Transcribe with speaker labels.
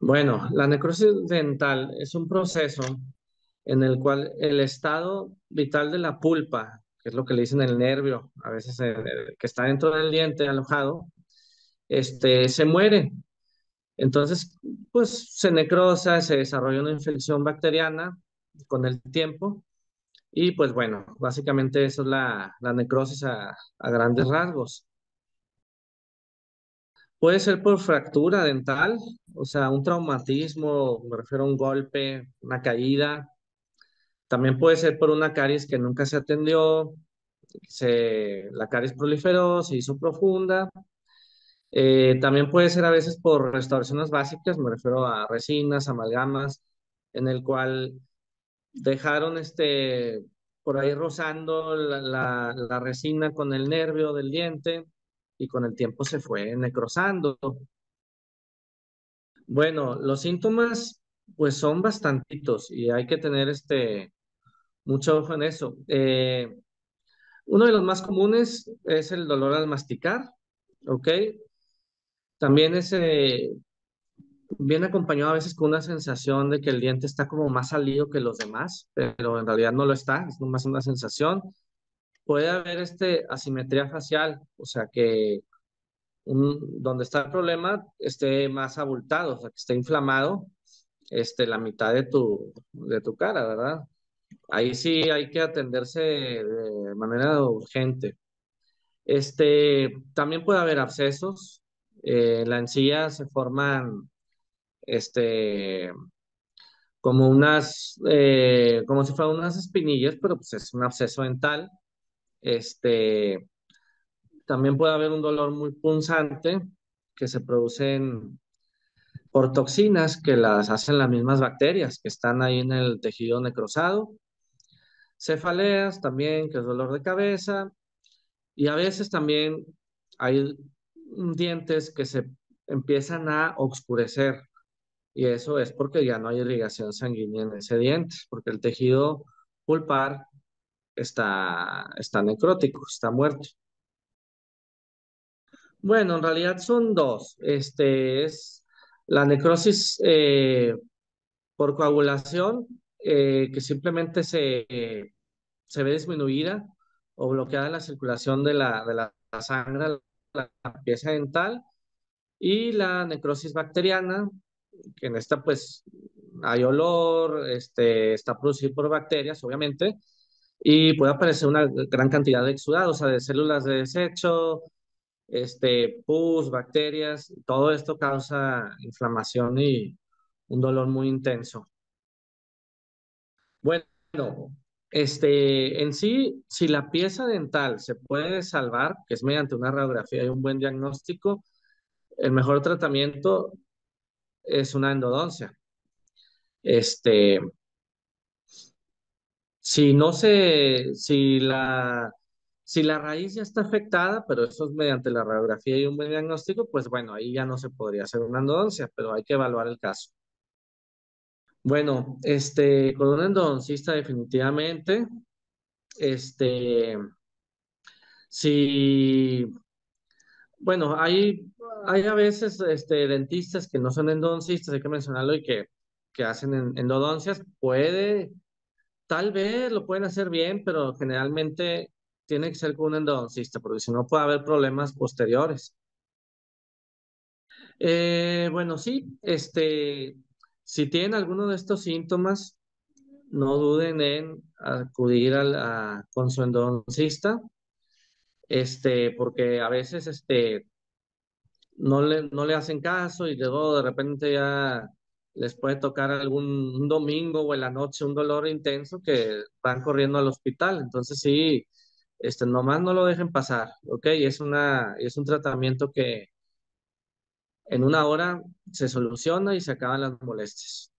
Speaker 1: Bueno, la necrosis dental es un proceso en el cual el estado vital de la pulpa, que es lo que le dicen el nervio, a veces que está dentro del diente alojado, este, se muere. Entonces, pues se necrosa, se desarrolla una infección bacteriana con el tiempo y pues bueno, básicamente eso es la, la necrosis a, a grandes rasgos. Puede ser por fractura dental, o sea, un traumatismo, me refiero a un golpe, una caída. También puede ser por una caries que nunca se atendió, la caries proliferó, se hizo profunda. Eh, también puede ser a veces por restauraciones básicas, me refiero a resinas, amalgamas, en el cual dejaron este, por ahí rozando la resina con el nervio del diente y con el tiempo se fue necrosando. Bueno, los síntomas pues son bastantitos y hay que tener este mucho ojo en eso. Eh, uno de los más comunes es el dolor al masticar, ¿ok? También ese viene acompañado a veces con una sensación de que el diente está como más salido que los demás, pero en realidad no lo está, es nomás una sensación. Puede haber este asimetría facial, o sea que donde está el problema esté más abultado, o sea que esté inflamado este, la mitad de tu, de tu cara, ¿verdad? Ahí sí hay que atenderse de manera urgente. Este, también puede haber abscesos. Eh, en la encía se forman, este, como unas, eh, como si fueran unas espinillas, pero pues es un absceso dental. Este, también puede haber un dolor muy punzante que se producen por toxinas que las hacen las mismas bacterias que están ahí en el tejido necrosado. Cefaleas también, que es dolor de cabeza. Y a veces también hay dientes que se empiezan a oscurecer. Y eso es porque ya no hay irrigación sanguínea en ese diente, porque el tejido pulpar está, está necrótico, está muerto. Bueno, en realidad son dos. Este es la necrosis eh, por coagulación, eh, que simplemente se, se ve disminuida o bloqueada la circulación de la, de la sangre la pieza dental, y la necrosis bacteriana, que en esta pues hay olor, este, está producido por bacterias, obviamente, y puede aparecer una gran cantidad de exudados, o sea, de células de desecho, este, pus, bacterias, todo esto causa inflamación y un dolor muy intenso. Bueno, este, en sí, si la pieza dental se puede salvar, que es mediante una radiografía y un buen diagnóstico, el mejor tratamiento es una endodoncia. Este, si no se, si la, si la raíz ya está afectada, pero eso es mediante la radiografía y un buen diagnóstico, pues bueno, ahí ya no se podría hacer una endodoncia, pero hay que evaluar el caso. Bueno, este, con un endodoncista definitivamente, este, si, bueno, hay, hay a veces este, dentistas que no son endodoncistas, hay que mencionarlo, y que, que hacen en- endodoncias, puede, tal vez lo pueden hacer bien, pero generalmente tiene que ser con un endodoncista, porque si no puede haber problemas posteriores. Eh, bueno, sí, este, si tienen alguno de estos síntomas, no duden en acudir al, con su endodoncista, este, porque a veces este, no le, no le hacen caso y luego de repente ya les puede tocar algún domingo o en la noche un dolor intenso que van corriendo al hospital. Entonces sí, este, nomás no lo dejen pasar, ¿ok? Es una, es un tratamiento que en una hora se soluciona y se acaban las molestias.